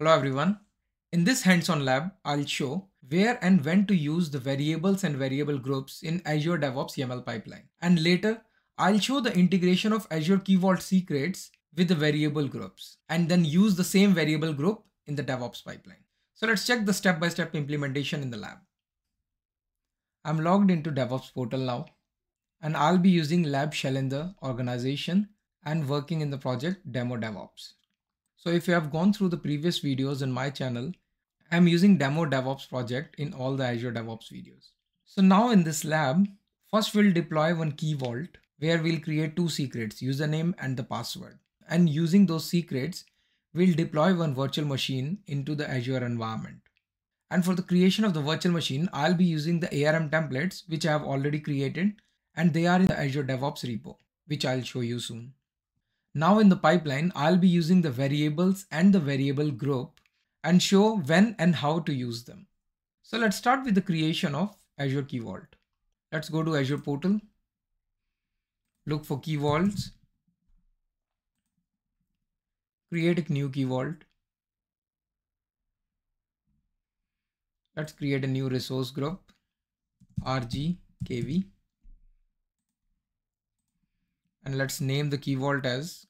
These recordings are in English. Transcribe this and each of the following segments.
Hello everyone. In this hands-on lab, I'll show where and when to use the variables and variable groups in Azure DevOps YAML pipeline. And later, I'll show the integration of Azure Key Vault secrets with the variable groups and then use the same variable group in the DevOps pipeline. So let's check the step-by-step -step implementation in the lab. I'm logged into DevOps portal now and I'll be using Lab Shailendra organization and working in the project Demo DevOps. So if you have gone through the previous videos in my channel, I'm using Demo DevOps project in all the Azure DevOps videos. So now in this lab, first we'll deploy one key vault where we'll create two secrets, username and the password. And using those secrets, we'll deploy one virtual machine into the Azure environment. And for the creation of the virtual machine, I'll be using the ARM templates, which I have already created, and they are in the Azure DevOps repo, which I'll show you soon. Now in the pipeline, I'll be using the variables and the variable group and show when and how to use them. So let's start with the creation of Azure Key Vault. Let's go to Azure portal, look for key vaults, create a new key vault. Let's create a new resource group, RGKV. And let's name the key vault as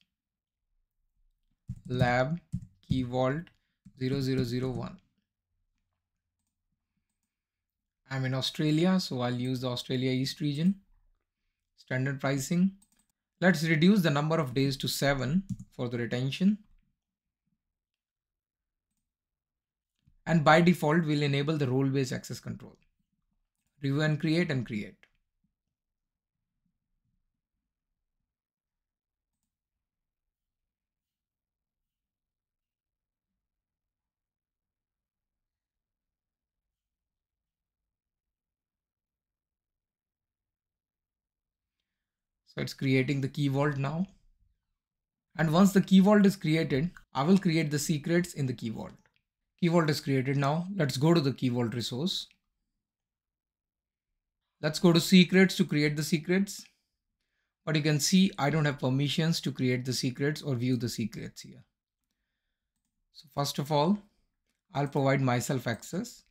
lab key vault 0001. I'm in Australia, so I'll use the Australia East region. Standard pricing. Let's reduce the number of days to seven for the retention. And by default, we'll enable the role-based access control. Review and create and create. So it's creating the key vault now. And once the key vault is created, I will create the secrets in the key vault. Key vault is created now. Let's go to the key vault resource. Let's go to secrets to create the secrets. But you can see I don't have permissions to create the secrets or view the secrets here. So first of all, I'll provide myself access.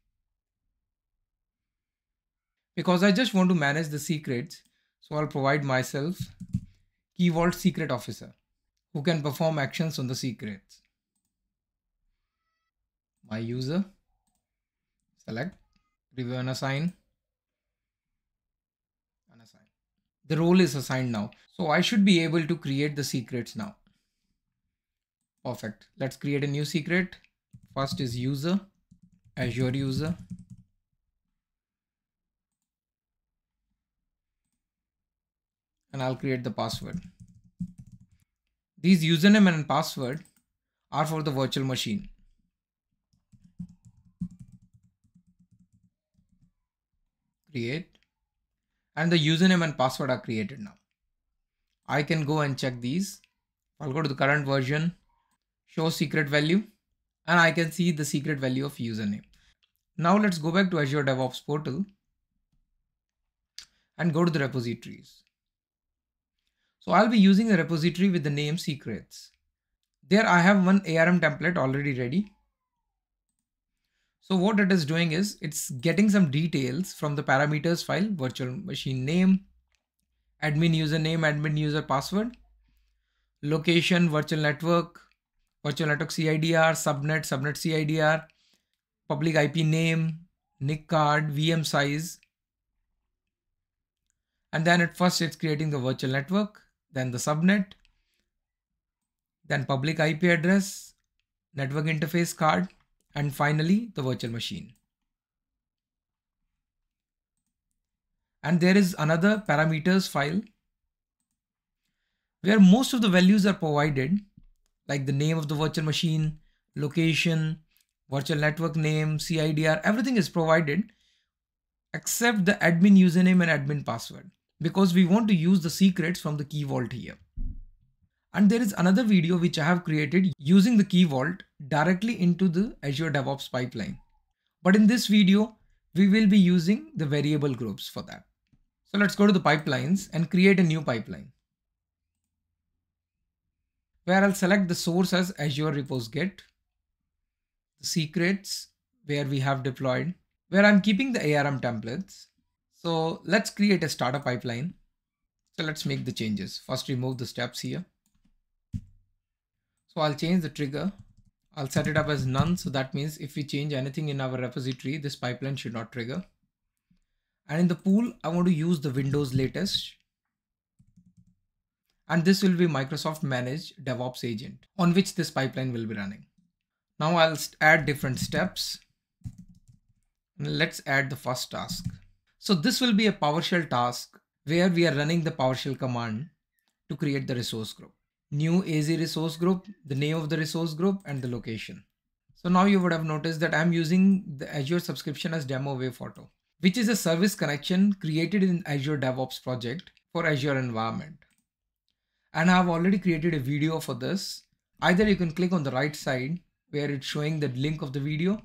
Because I just want to manage the secrets, so I'll provide myself Key Vault Secret Officer who can perform actions on the secrets. My user, select, review and assign, assign. The role is assigned now. So I should be able to create the secrets now. Perfect. Let's create a new secret. First is user, Azure user. And I'll create the password. These username and password are for the virtual machine. Create and the username and password are created now. I can go and check these. I'll go to the current version, show secret value, and I can see the secret value of username. Now let's go back to Azure DevOps portal and go to the repositories. So I'll be using a repository with the name secrets. There I have one ARM template already ready. So what it is doing is it's getting some details from the parameters file, virtual machine name, admin username, admin user password, location, virtual network, virtual network CIDR, subnet, subnet CIDR, public IP name, NIC card, VM size. And then at first it's creating the virtual network then the subnet, then public IP address, network interface card, and finally the virtual machine. And there is another parameters file where most of the values are provided like the name of the virtual machine, location, virtual network name, CIDR, everything is provided except the admin username and admin password because we want to use the secrets from the key vault here. And there is another video which I have created using the key vault directly into the Azure DevOps pipeline. But in this video, we will be using the variable groups for that. So let's go to the pipelines and create a new pipeline. Where I'll select the source as Azure Repos Git. the secrets where we have deployed, where I'm keeping the ARM templates. So let's create a starter pipeline. So let's make the changes. First remove the steps here. So I'll change the trigger. I'll set it up as none. So that means if we change anything in our repository, this pipeline should not trigger. And in the pool, I want to use the Windows latest. And this will be Microsoft managed DevOps agent on which this pipeline will be running. Now I'll add different steps. Let's add the first task. So this will be a PowerShell task where we are running the PowerShell command to create the resource group. New AZ resource group, the name of the resource group and the location. So now you would have noticed that I'm using the Azure subscription as demo wave photo, which is a service connection created in Azure DevOps project for Azure environment. And I've already created a video for this. Either you can click on the right side where it's showing the link of the video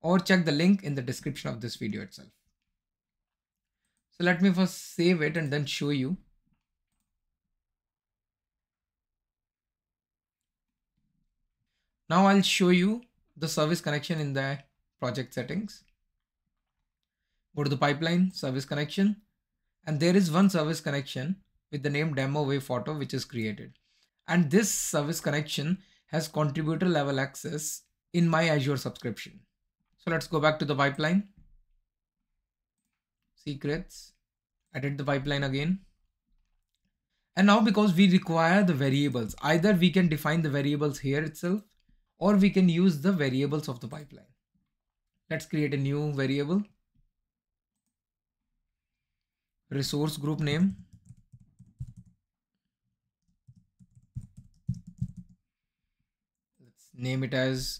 or check the link in the description of this video itself. So let me first save it and then show you. Now I'll show you the service connection in the project settings. Go to the pipeline service connection and there is one service connection with the name demo wave photo which is created. And this service connection has contributor level access in my Azure subscription. So let's go back to the pipeline. Secrets, edit the pipeline again. And now because we require the variables, either we can define the variables here itself or we can use the variables of the pipeline. Let's create a new variable. Resource group name Let's name it as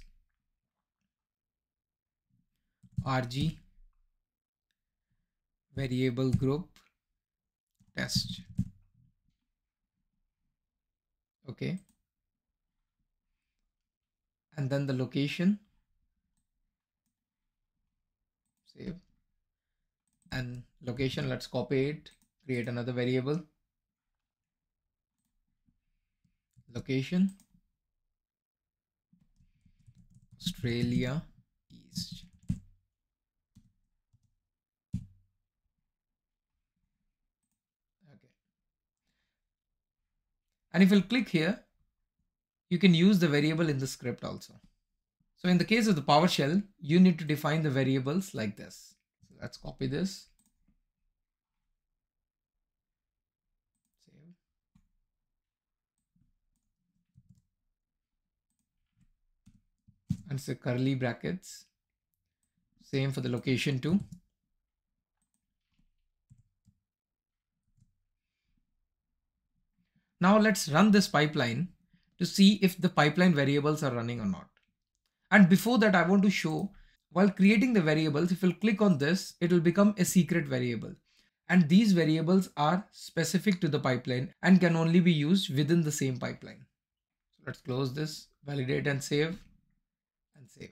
rg variable group test. Okay. And then the location. Save. And location let's copy it create another variable. Location. Australia East. Okay. And if you'll click here, you can use the variable in the script also. So in the case of the PowerShell, you need to define the variables like this. So let's copy this. and say curly brackets. Same for the location too. Now let's run this pipeline to see if the pipeline variables are running or not. And before that, I want to show while creating the variables, if you'll click on this, it will become a secret variable. And these variables are specific to the pipeline and can only be used within the same pipeline. So let's close this, validate and save and save.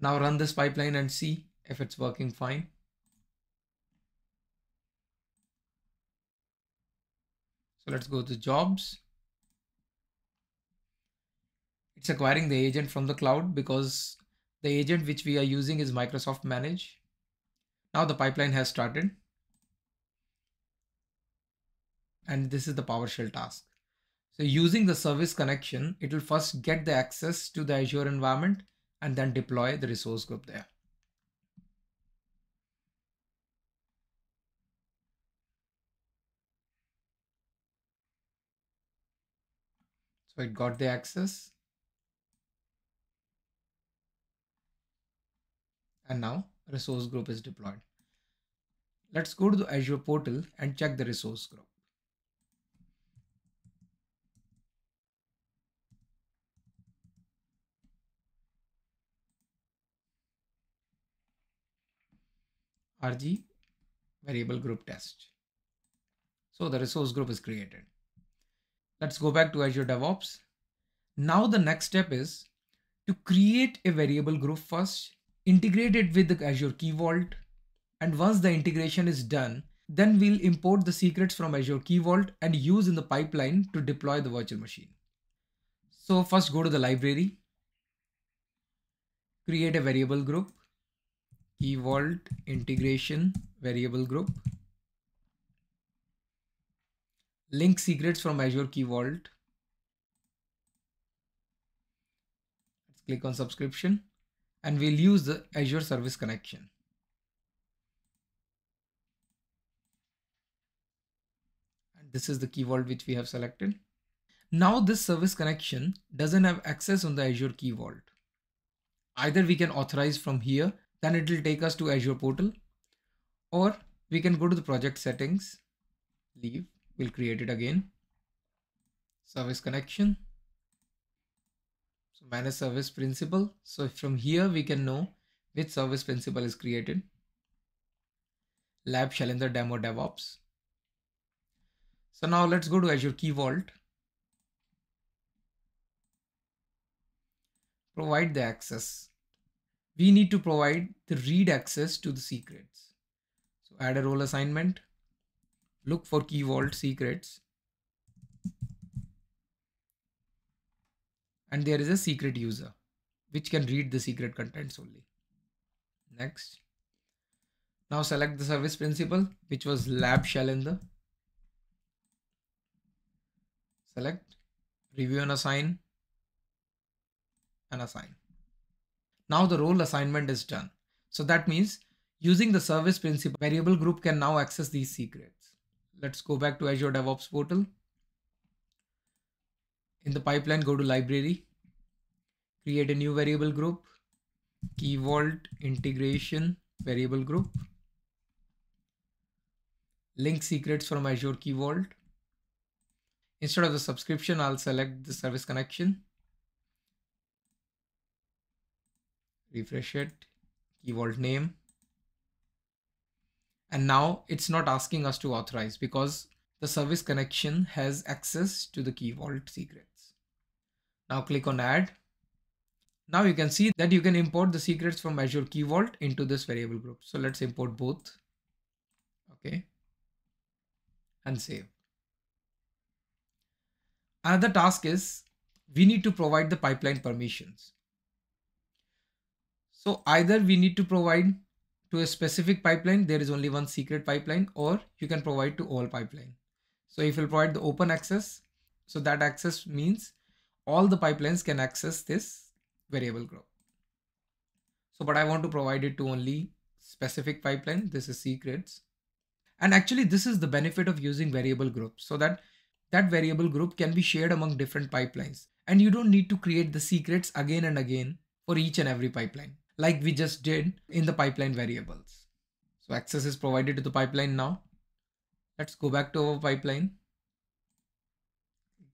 Now run this pipeline and see if it's working fine. So let's go to jobs. It's acquiring the agent from the cloud because the agent which we are using is Microsoft Manage. Now the pipeline has started. And this is the PowerShell task. So using the service connection, it will first get the access to the Azure environment and then deploy the resource group there. So it got the access. And now resource group is deployed. Let's go to the Azure portal and check the resource group. rg variable group test. So the resource group is created. Let's go back to Azure DevOps. Now the next step is to create a variable group first, integrate it with the Azure Key Vault. And once the integration is done, then we'll import the secrets from Azure Key Vault and use in the pipeline to deploy the virtual machine. So first go to the library, create a variable group, key vault integration variable group, link secrets from Azure Key Vault. Let's click on subscription and we'll use the Azure Service Connection. And this is the Key Vault which we have selected. Now this service connection doesn't have access on the Azure Key Vault. Either we can authorize from here, then it will take us to Azure portal, or we can go to the project settings, leave, we'll create it again. Service connection. So manage service principal. So from here we can know which service principal is created. Lab Shailendra Demo DevOps. So now let's go to Azure Key Vault. Provide the access. We need to provide the read access to the secrets. So add a role assignment look for key vault secrets. And there is a secret user which can read the secret contents only. Next. Now select the service principal which was lab Shailendra. Select. Review and assign. And assign. Now the role assignment is done. So that means using the service principal variable group can now access these secrets let's go back to Azure DevOps portal. In the pipeline, go to library, create a new variable group, key vault integration variable group, link secrets from Azure Key Vault. Instead of the subscription, I'll select the service connection. Refresh it, Key Vault name, and now it's not asking us to authorize because the service connection has access to the key vault secrets. Now click on add. Now you can see that you can import the secrets from Azure Key Vault into this variable group. So let's import both. Okay. And save. Another task is we need to provide the pipeline permissions. So either we need to provide to a specific pipeline, there is only one secret pipeline or you can provide to all pipeline. So if you provide the open access, so that access means all the pipelines can access this variable group. So, but I want to provide it to only specific pipeline. This is secrets. And actually this is the benefit of using variable groups so that that variable group can be shared among different pipelines. And you don't need to create the secrets again and again for each and every pipeline like we just did in the pipeline variables. So access is provided to the pipeline now. Let's go back to our pipeline.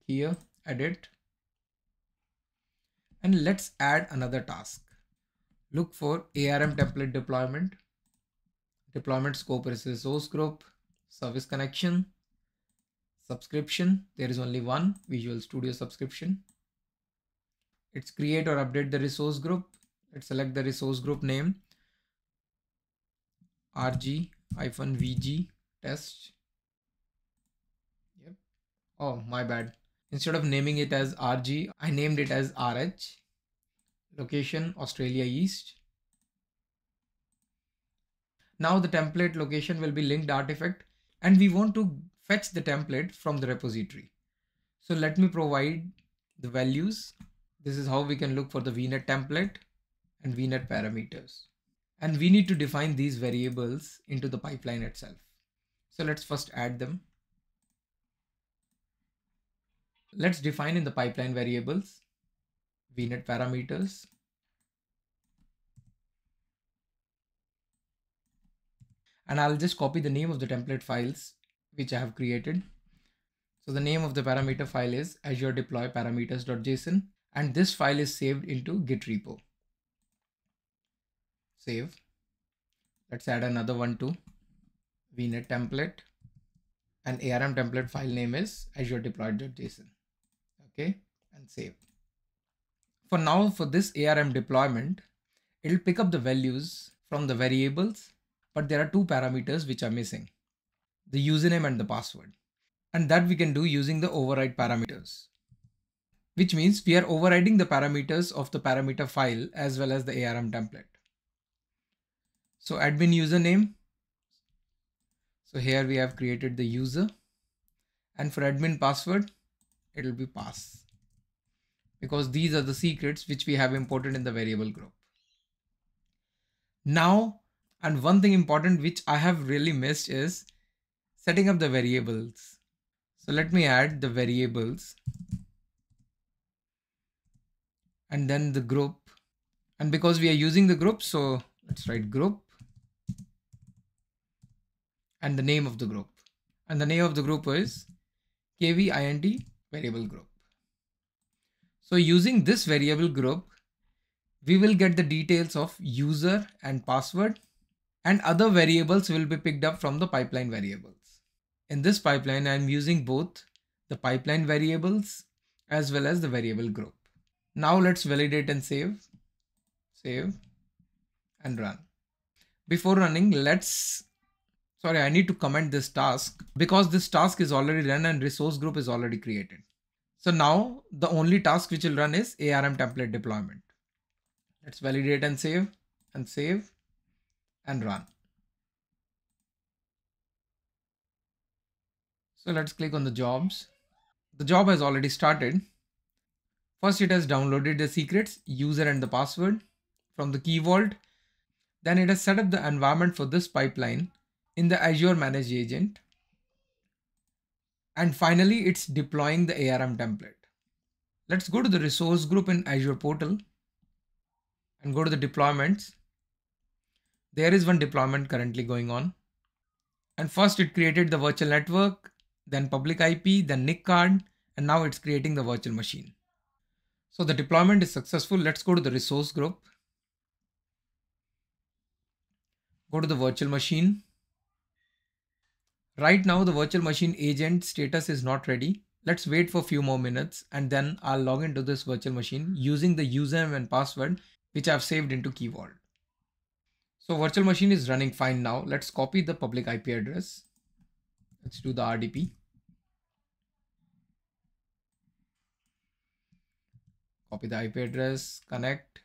Here, edit. And let's add another task. Look for ARM template deployment. Deployment scope is resource group, service connection, subscription. There is only one Visual Studio subscription. It's create or update the resource group let's select the resource group name. Rg-vg test. Yep. Oh my bad. Instead of naming it as rg i named it as rh location australia east. Now the template location will be linked artifact and we want to fetch the template from the repository. So let me provide the values. This is how we can look for the vnet template and vnet parameters. And we need to define these variables into the pipeline itself. So let's first add them. Let's define in the pipeline variables vnet parameters. And I'll just copy the name of the template files which I have created. So the name of the parameter file is azure deploy parameters.json and this file is saved into git repo save. Let's add another one to vnet template. And arm template file name is azure deploy.json okay and save. For now for this arm deployment it'll pick up the values from the variables but there are two parameters which are missing the username and the password. And that we can do using the override parameters which means we are overriding the parameters of the parameter file as well as the ARM template. So admin username. So here we have created the user and for admin password, it will be pass because these are the secrets which we have imported in the variable group. Now, and one thing important which I have really missed is setting up the variables. So let me add the variables and then the group. And because we are using the group, so let's write group and the name of the group. And the name of the group is kvint variable group. So using this variable group, we will get the details of user and password and other variables will be picked up from the pipeline variables. In this pipeline, I'm using both the pipeline variables as well as the variable group. Now let's validate and save, save and run. Before running, let's, sorry, I need to comment this task because this task is already run and resource group is already created. So now the only task which will run is ARM template deployment. Let's validate and save and save and run. So let's click on the jobs. The job has already started. First, it has downloaded the secrets, user and the password from the Key Vault. Then it has set up the environment for this pipeline in the Azure Managed Agent. And finally, it's deploying the ARM template. Let's go to the resource group in Azure portal and go to the deployments. There is one deployment currently going on. And first it created the virtual network, then public IP, then NIC card, and now it's creating the virtual machine. So the deployment is successful. Let's go to the resource group. Go to the virtual machine. Right now the virtual machine agent status is not ready. Let's wait for a few more minutes and then I'll log into this virtual machine using the username and password which I've saved into Key Vault. So virtual machine is running fine now. Let's copy the public IP address. Let's do the RDP. Copy the IP address, connect.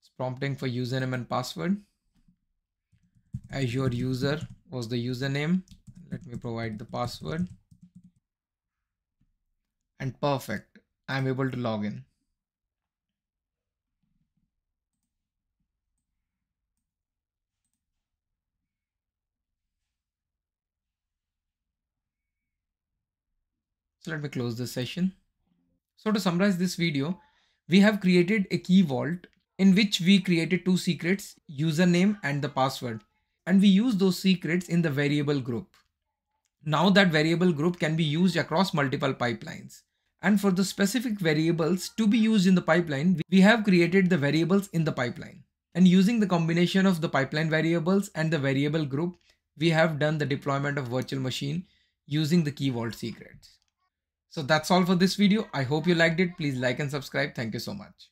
It's prompting for username and password. Azure user was the username. Let me provide the password. And perfect. I'm able to log in. So let me close the session. So to summarize this video, we have created a key vault in which we created two secrets, username and the password. And we use those secrets in the variable group. Now that variable group can be used across multiple pipelines. And for the specific variables to be used in the pipeline, we have created the variables in the pipeline. And using the combination of the pipeline variables and the variable group, we have done the deployment of virtual machine using the key vault secrets. So that's all for this video. I hope you liked it. Please like and subscribe. Thank you so much.